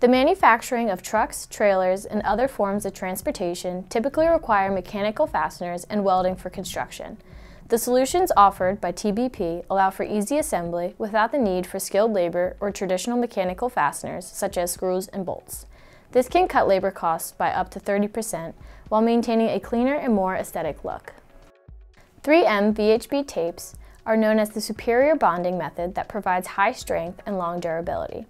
The manufacturing of trucks, trailers, and other forms of transportation typically require mechanical fasteners and welding for construction. The solutions offered by TBP allow for easy assembly without the need for skilled labor or traditional mechanical fasteners such as screws and bolts. This can cut labor costs by up to 30% while maintaining a cleaner and more aesthetic look. 3M VHB tapes are known as the superior bonding method that provides high strength and long durability.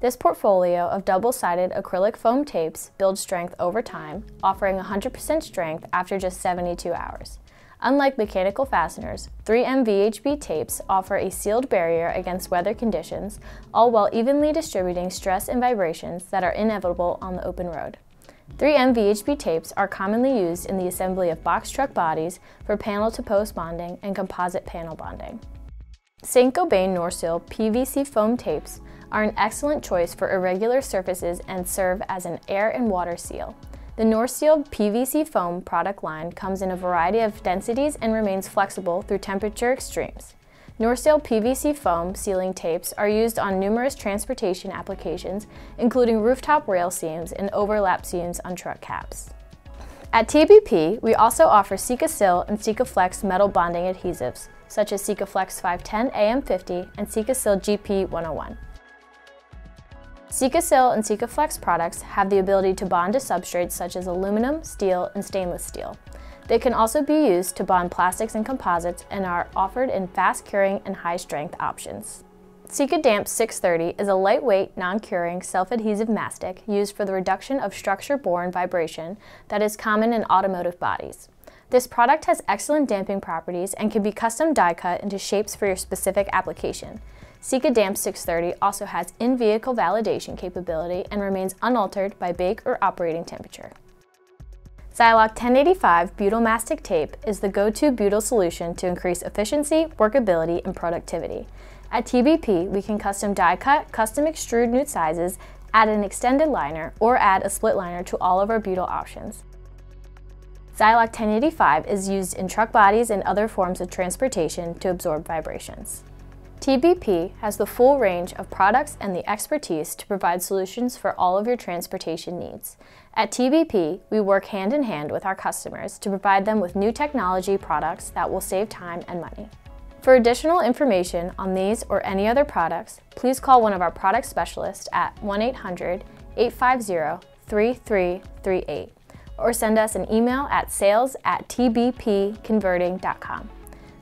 This portfolio of double-sided acrylic foam tapes builds strength over time, offering 100% strength after just 72 hours. Unlike mechanical fasteners, 3M VHB tapes offer a sealed barrier against weather conditions, all while evenly distributing stress and vibrations that are inevitable on the open road. 3M VHB tapes are commonly used in the assembly of box truck bodies for panel-to-post bonding and composite panel bonding. Saint-Gobain Norseal PVC foam tapes are an excellent choice for irregular surfaces and serve as an air and water seal. The Norseal PVC foam product line comes in a variety of densities and remains flexible through temperature extremes. Norseal PVC foam sealing tapes are used on numerous transportation applications, including rooftop rail seams and overlap seams on truck caps. At TBP, we also offer Sikasil and Sikaflex metal bonding adhesives, such as Sikaflex 510 AM50 and Sikasil GP101. Sikasil and Sikaflex products have the ability to bond to substrates such as aluminum, steel, and stainless steel. They can also be used to bond plastics and composites and are offered in fast curing and high strength options. SikaDamp 630 is a lightweight, non-curing, self-adhesive mastic used for the reduction of structure-borne vibration that is common in automotive bodies. This product has excellent damping properties and can be custom die cut into shapes for your specific application. Sika Damp 630 also has in-vehicle validation capability and remains unaltered by bake or operating temperature. Zialoc 1085 butyl mastic tape is the go-to butyl solution to increase efficiency, workability, and productivity. At TBP, we can custom die cut, custom extrude new sizes, add an extended liner, or add a split liner to all of our butyl options. Zialoc 1085 is used in truck bodies and other forms of transportation to absorb vibrations. TBP has the full range of products and the expertise to provide solutions for all of your transportation needs. At TBP, we work hand in hand with our customers to provide them with new technology products that will save time and money. For additional information on these or any other products, please call one of our product specialists at 1-800-850-3338 or send us an email at sales at tbpconverting.com.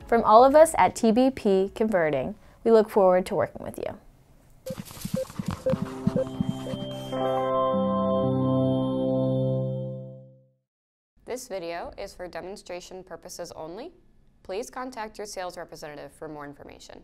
From all of us at TBP Converting, we look forward to working with you. This video is for demonstration purposes only. Please contact your sales representative for more information.